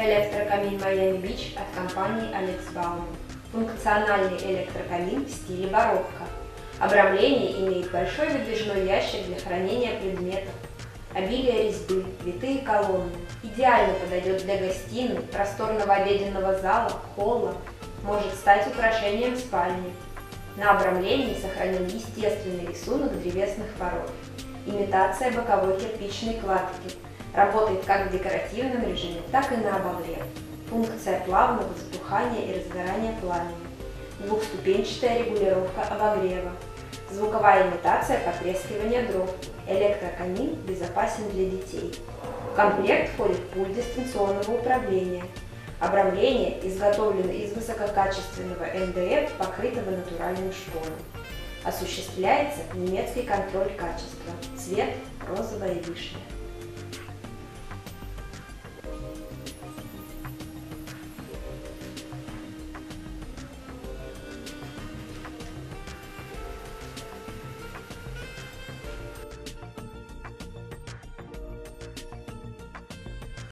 Электрокамин Beach от компании Alex Baum. Функциональный электрокамин в стиле барокко. Обрамление имеет большой выдвижной ящик для хранения предметов. Обилие резьбы, витые колонны. Идеально подойдет для гостиной, просторного обеденного зала, холла. Может стать украшением спальни. На обрамлении сохранен естественный рисунок древесных пород. Имитация боковой кирпичной кладки. Работает как в декоративном режиме, так и на обогрев. Функция плавного затухания и разгорания пламени. Двухступенчатая регулировка обогрева. Звуковая имитация потрескивания дров. Электрокамин безопасен для детей. В комплект входит пульт дистанционного управления. Обрамление изготовлено из высококачественного МДФ, покрытого натуральным шпоном. Осуществляется немецкий контроль качества. Цвет розовая вишня.